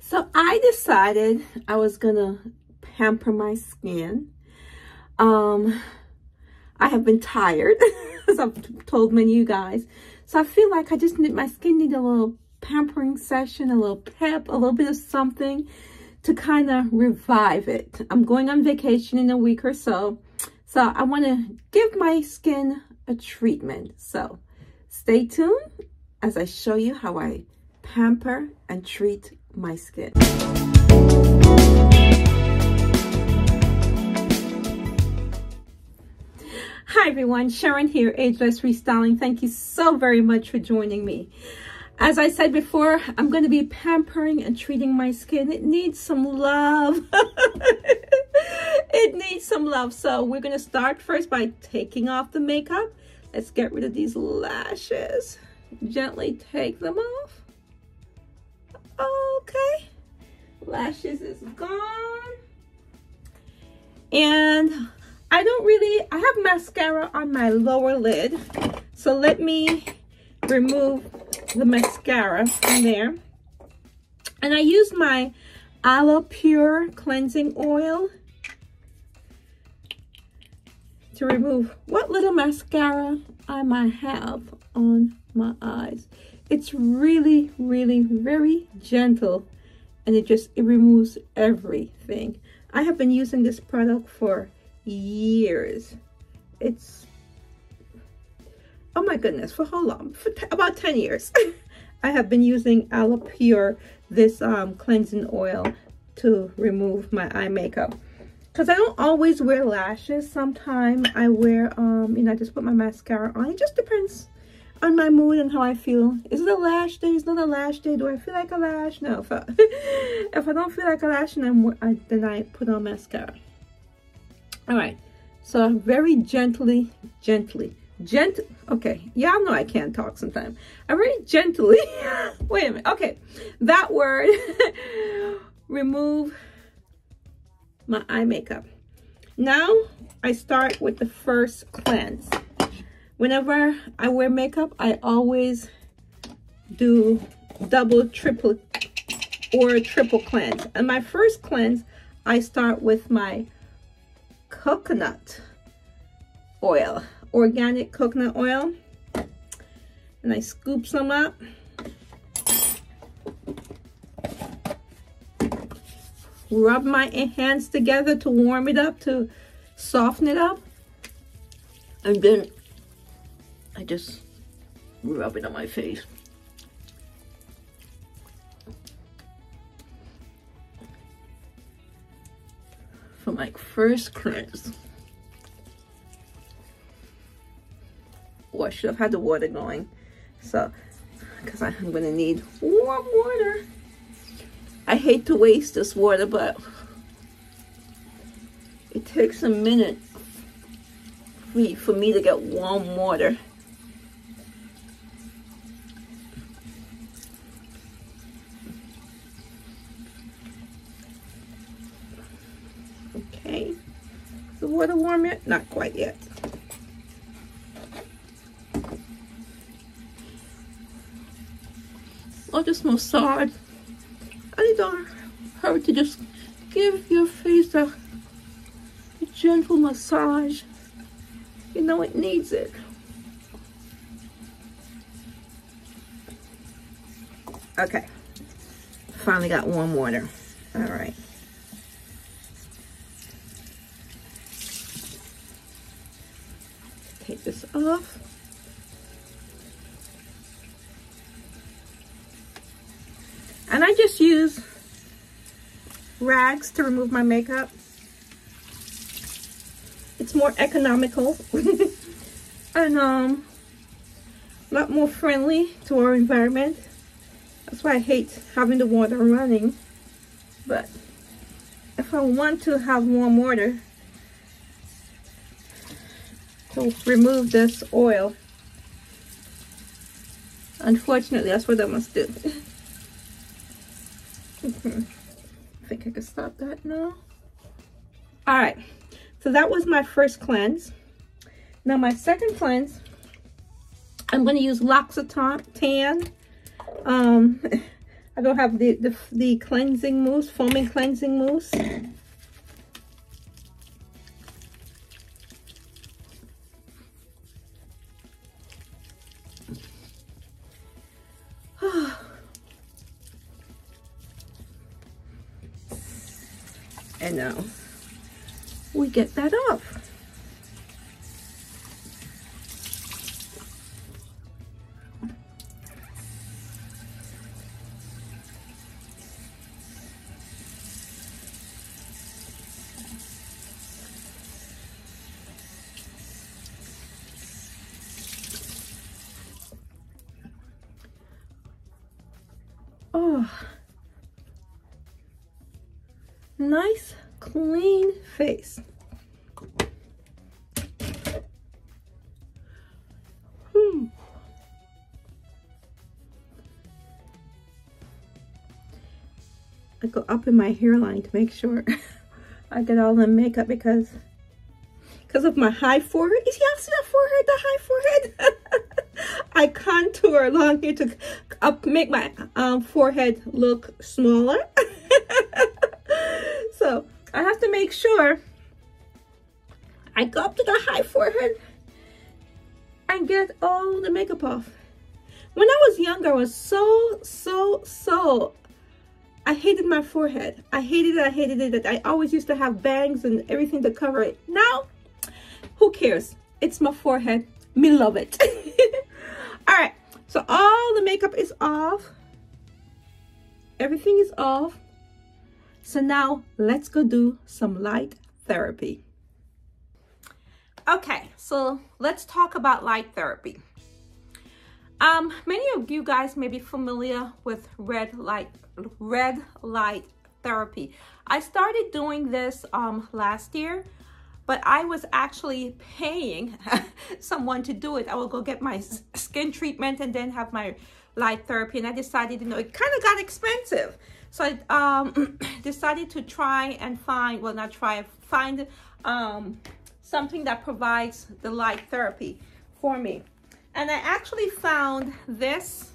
So I decided I was gonna pamper my skin. Um, I have been tired, as I've told many of you guys. So I feel like I just need, my skin need a little pampering session, a little pep, a little bit of something to kind of revive it. I'm going on vacation in a week or so. So I want to give my skin a treatment. So stay tuned as I show you how I pamper and treat my skin. Hi everyone, Sharon here, Ageless Restyling. Thank you so very much for joining me. As I said before, I'm going to be pampering and treating my skin. It needs some love. it needs some love. So we're going to start first by taking off the makeup. Let's get rid of these lashes. Gently take them off. Okay. Lashes is gone. And I don't really, I have mascara on my lower lid. So let me remove the mascara from there. And I use my Aloe Pure Cleansing Oil to remove what little mascara I might have on my eyes. It's really, really very gentle and it just, it removes everything. I have been using this product for years. It's, oh my goodness, for how long? For about 10 years. I have been using Aloe Pure, this um, cleansing oil to remove my eye makeup. Because I don't always wear lashes. Sometimes I wear, um, you know, I just put my mascara on. It just depends on my mood and how I feel. Is it a lash day? Is not a lash day? Do I feel like a lash? No. If I, if I don't feel like a lash, then I, then I put on mascara. All right. So very gently, gently, gentle. Okay. Y'all know I can't talk sometimes. I very gently. wait a minute. Okay. That word. remove my eye makeup. Now I start with the first cleanse. Whenever I wear makeup, I always do double, triple, or triple cleanse. And my first cleanse, I start with my coconut oil, organic coconut oil. And I scoop some up. Rub my hands together to warm it up, to soften it up. And then I just rub it on my face. For my first cleanse. Oh, I should have had the water going. So, because I'm going to need warm water. I hate to waste this water, but it takes a minute for me to get warm water. Okay, the water warm yet? Not quite yet. I'll just massage. I don't hurt to just give your face a, a gentle massage. You know it needs it. Okay. Finally got warm water. All right. Take this off. And I just use rags to remove my makeup. It's more economical and um, a lot more friendly to our environment. That's why I hate having the water running. But if I want to have warm water to remove this oil, unfortunately, that's what I must do. I think I can stop that now. All right. So that was my first cleanse. Now my second cleanse, I'm going to use L'Occitane. Um, I don't have the, the, the cleansing mousse, foaming cleansing mousse. And now we get that off. I go up in my hairline to make sure I get all the makeup because because of my high forehead. You see, I see that forehead, the high forehead. I contour along here to up make my um, forehead look smaller. so I have to make sure I go up to the high forehead and get all the makeup off. When I was younger, I was so, so, so, I hated my forehead. I hated it, I hated it. That I always used to have bangs and everything to cover it. Now, who cares? It's my forehead. Me love it. all right, so all the makeup is off. Everything is off. So now let's go do some light therapy. Okay, so let's talk about light therapy. Um, many of you guys may be familiar with red light, red light therapy. I started doing this um, last year, but I was actually paying someone to do it. I will go get my skin treatment and then have my light therapy. And I decided, you know, it kind of got expensive. So I um, decided to try and find, well, not try, find um, something that provides the light therapy for me. And I actually found this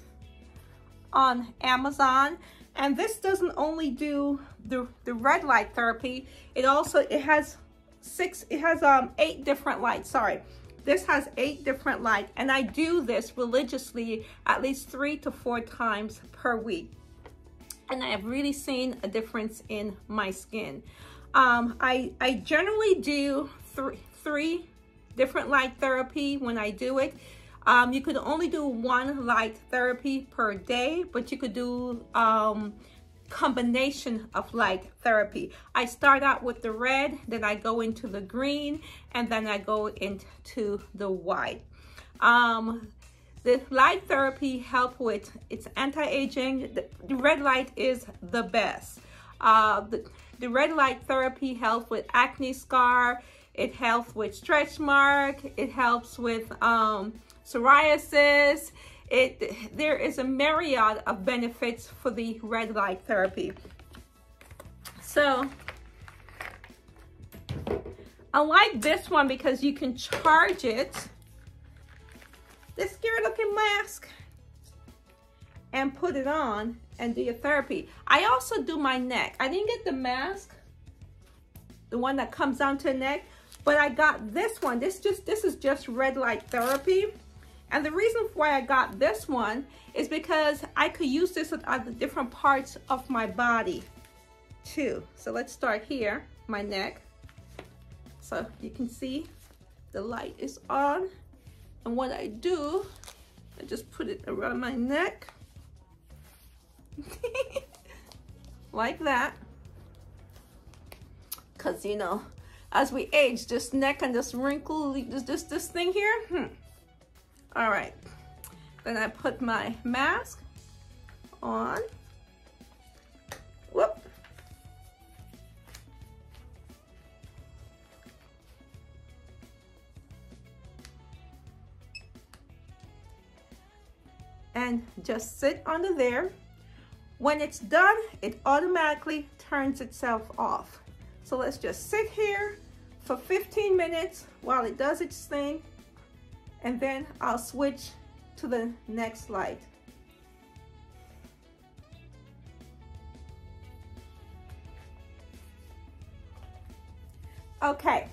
on Amazon. And this doesn't only do the, the red light therapy, it also, it has six, it has um eight different lights, sorry. This has eight different lights and I do this religiously at least three to four times per week and I have really seen a difference in my skin. Um, I, I generally do three, three different light therapy when I do it. Um, you could only do one light therapy per day, but you could do um, combination of light therapy. I start out with the red, then I go into the green, and then I go into the white. Um, the light therapy help with its anti-aging. The, the, red light is the best. Uh, the, the red light therapy helps with acne scar. It helps with stretch mark. It helps with um, psoriasis. It there is a myriad of benefits for the red light therapy. So I like this one because you can charge it this scary looking mask and put it on and do your therapy. I also do my neck. I didn't get the mask, the one that comes down to the neck, but I got this one. This just this is just red light therapy. And the reason why I got this one is because I could use this at the different parts of my body too. So let's start here, my neck. So you can see the light is on. And what I do, I just put it around my neck. like that. Cause you know, as we age, this neck and this wrinkle, this, this, this thing here, hmm. All right, then I put my mask on. Whoop. and just sit under there. When it's done, it automatically turns itself off. So let's just sit here for 15 minutes while it does its thing, and then I'll switch to the next slide. Okay,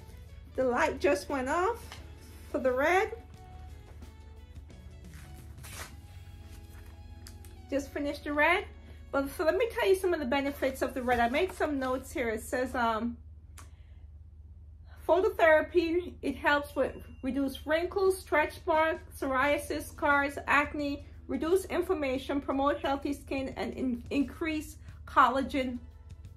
the light just went off for the red. Just finished the red. But so let me tell you some of the benefits of the red. I made some notes here. It says um, phototherapy, it helps with reduce wrinkles, stretch marks, psoriasis, scars, acne, reduce inflammation, promote healthy skin, and in, increase collagen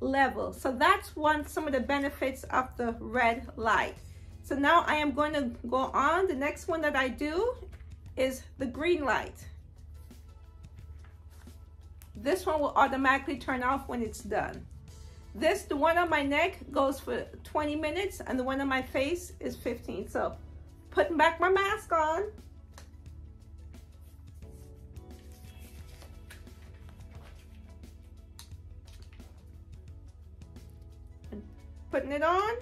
level. So that's one, some of the benefits of the red light. So now I am going to go on. The next one that I do is the green light. This one will automatically turn off when it's done. This, the one on my neck goes for 20 minutes and the one on my face is 15. So putting back my mask on. And putting it on.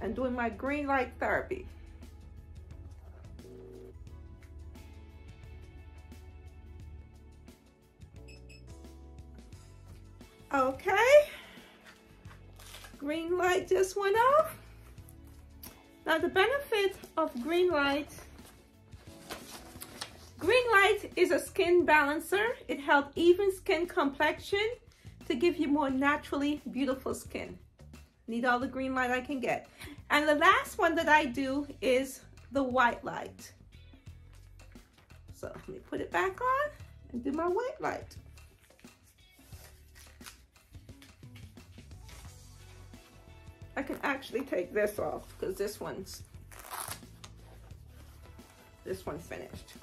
And doing my green light therapy. Just went off. Now the benefit of green light, green light is a skin balancer. It helps even skin complexion to give you more naturally beautiful skin. Need all the green light I can get. And the last one that I do is the white light. So let me put it back on and do my white light. I can actually take this off because this one's this one finished.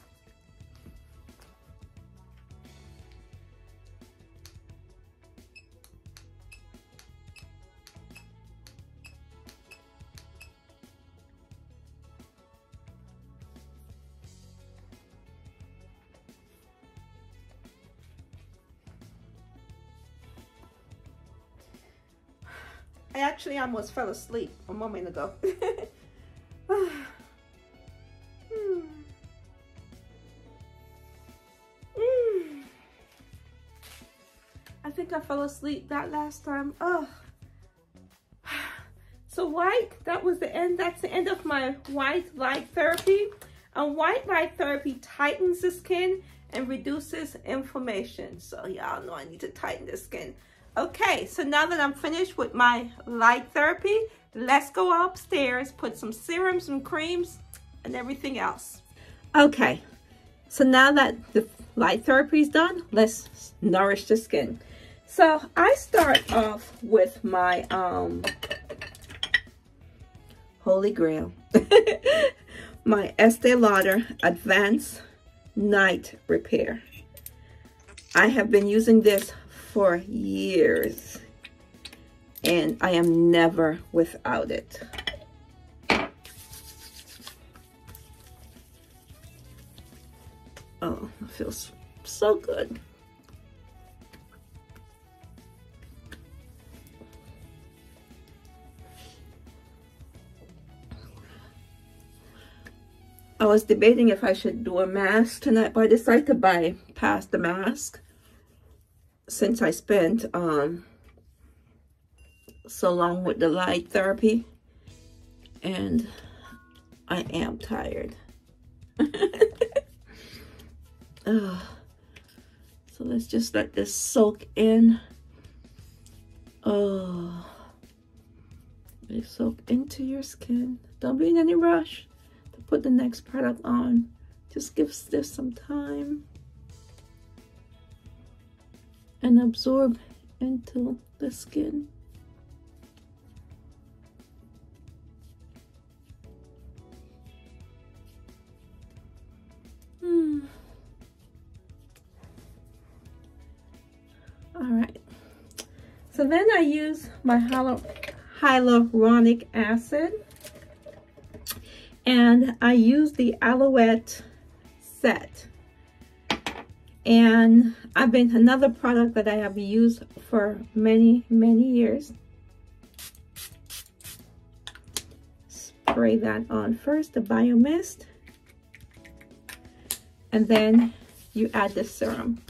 Actually almost fell asleep a moment ago. Hmm. Hmm. I think I fell asleep that last time. Oh. So white, that was the end. That's the end of my white light therapy. And white light therapy tightens the skin and reduces inflammation. So y'all know I need to tighten the skin. Okay, so now that I'm finished with my light therapy, let's go upstairs, put some serums, some creams, and everything else. Okay, so now that the light therapy is done, let's nourish the skin. So I start off with my um, Holy Grail, my Estee Lauder Advanced Night Repair. I have been using this for years and I am never without it. Oh, it feels so good. I was debating if I should do a mask tonight, but I decided to buy past the mask since I spent um, so long with the light therapy and I am tired. uh, so let's just let this soak in. Oh, they soak into your skin. Don't be in any rush to put the next product on. Just give this some time and absorb into the skin. Hmm. All right. So then I use my hyaluronic acid and I use the Aloette set. And I've been another product that I have used for many, many years. Spray that on first, the Biomist. And then you add the serum.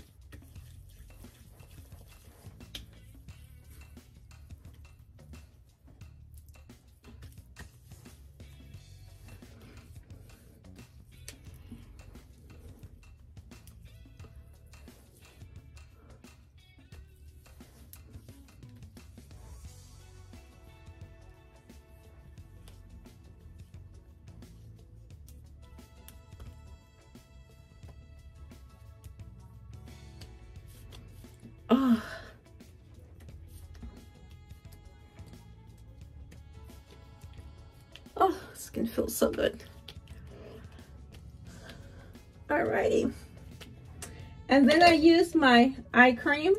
Skin feels so good. Alrighty. And then I use my eye cream.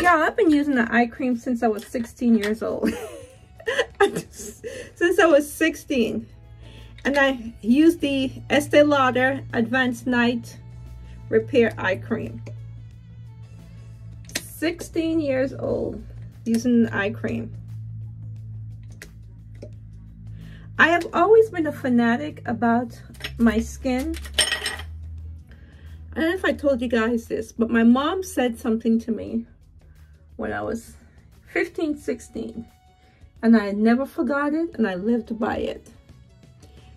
Yeah, I've been using the eye cream since I was 16 years old. since I was 16. And I use the Estee Lauder Advanced Night Repair Eye Cream. 16 years old using the eye cream. I have always been a fanatic about my skin. I don't know if I told you guys this, but my mom said something to me when I was 15, 16. And I never forgot it and I lived by it.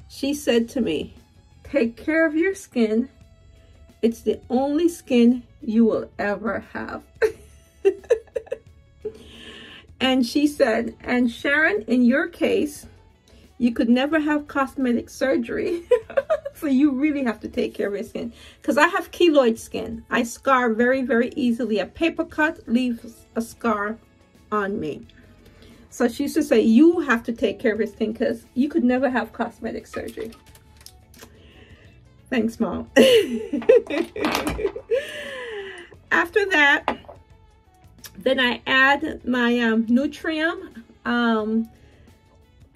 She said to me, take care of your skin. It's the only skin you will ever have. and she said, and Sharon, in your case, you could never have cosmetic surgery. so you really have to take care of your skin. Because I have keloid skin. I scar very, very easily. A paper cut leaves a scar on me. So she used to say, you have to take care of your skin because you could never have cosmetic surgery. Thanks, Mom. After that, then I add my um, Naturium um,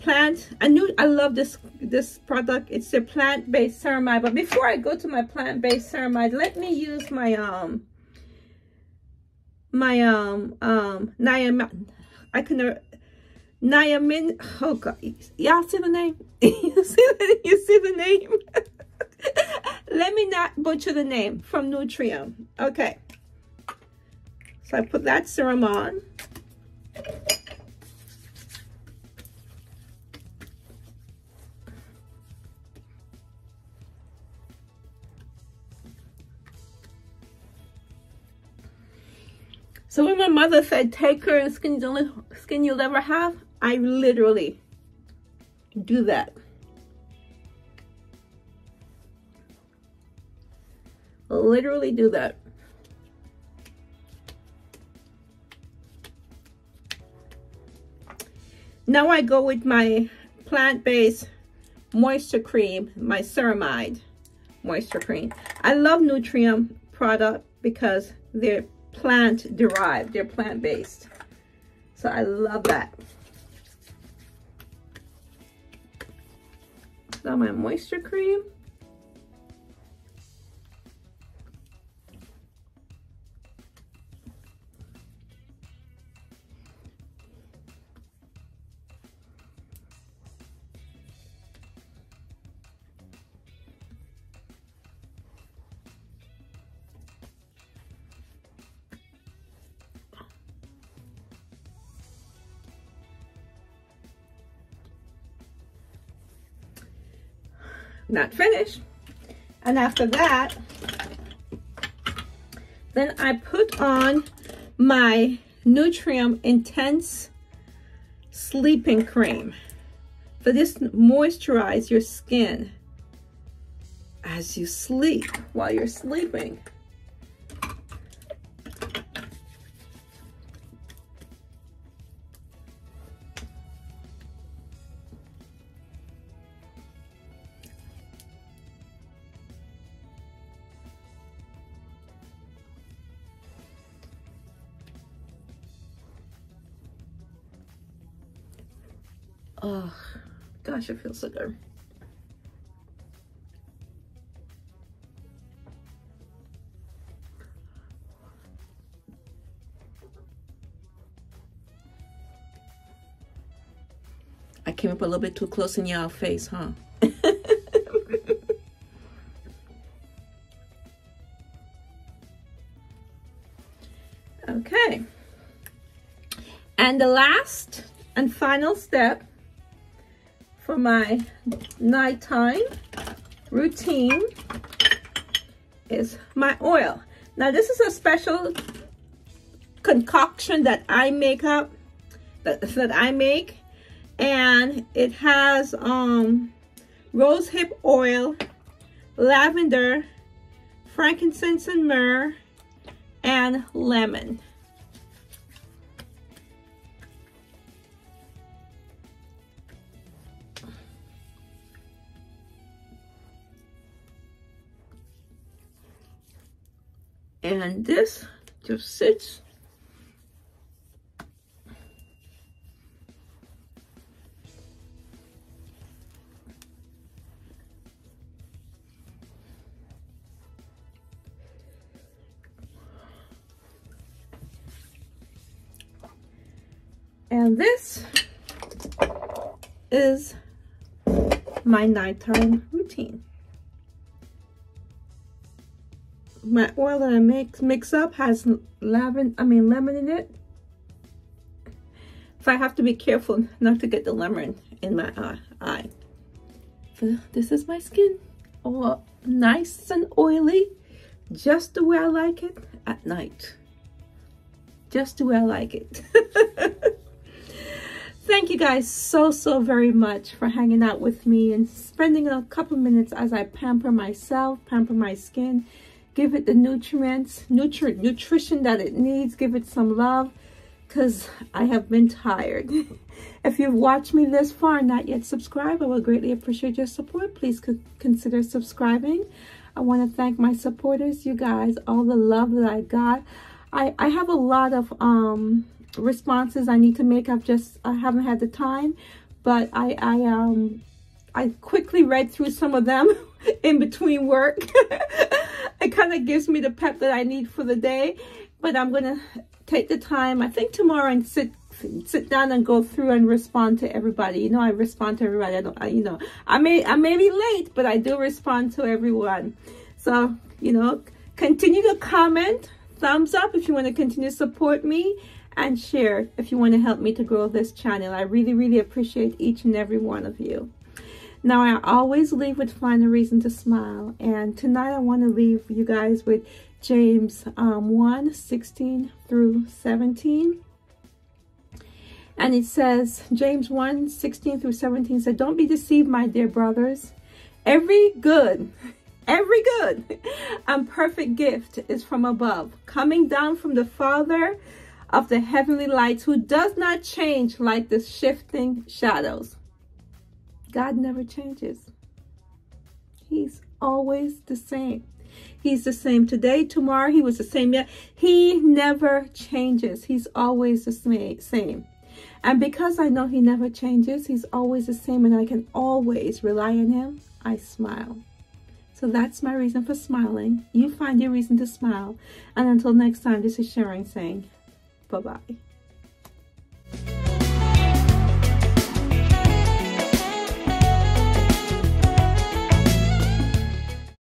plant. I knew I love this this product. It's a plant-based ceramide. But before I go to my plant-based ceramide, let me use my um my um um niam I can uh, niamin. Oh God, y'all see the name? you see the, you see the name? let me not butcher the name from Naturium. Okay. So I put that serum on. So when my mother said, take her of skin, the only skin you'll ever have, I literally do that. Literally do that. Now I go with my plant-based moisture cream, my ceramide moisture cream. I love Naturium product because they're plant derived, they're plant based. So I love that. Now my moisture cream. Not finished. And after that, then I put on my Naturium Intense Sleeping Cream. For this moisturize your skin as you sleep while you're sleeping. Oh, gosh, it feels so good. I came up a little bit too close in y'all face, huh? okay. And the last and final step for my nighttime routine is my oil. Now this is a special concoction that I make up, that, that I make. And it has um, rose hip oil, lavender, frankincense and myrrh, and lemon. And this just sits And this is my nighttime routine. My oil that I mix mix up has lemon, I mean lemon in it. If I have to be careful not to get the lemon in my uh, eye. eye. This is my skin. All nice and oily, just the way I like it at night. Just the way I like it. Thank you guys so, so very much for hanging out with me and spending a couple minutes as I pamper myself, pamper my skin, give it the nutrients, nutri nutrition that it needs, give it some love because I have been tired. if you've watched me this far and not yet subscribed, I will greatly appreciate your support. Please consider subscribing. I want to thank my supporters, you guys, all the love that I got. I, I have a lot of um responses I need to make. I've just, I haven't had the time, but I, I, um, I quickly read through some of them in between work. kind of gives me the pep that I need for the day, but I'm going to take the time, I think tomorrow and sit sit down and go through and respond to everybody. You know, I respond to everybody. I don't, I, you know, I may, I may be late, but I do respond to everyone. So, you know, continue to comment, thumbs up if you want to continue to support me and share if you want to help me to grow this channel. I really, really appreciate each and every one of you. Now, I always leave with find a reason to smile. And tonight I want to leave you guys with James um, 1, 16 through 17. And it says, James 1, 16 through 17 said, Don't be deceived, my dear brothers. Every good, every good and perfect gift is from above, coming down from the Father of the heavenly lights who does not change like the shifting shadows. God never changes. He's always the same. He's the same today, tomorrow. He was the same yet. He never changes. He's always the same. And because I know he never changes, he's always the same and I can always rely on him, I smile. So that's my reason for smiling. You find your reason to smile. And until next time, this is Sharon saying, Bye bye.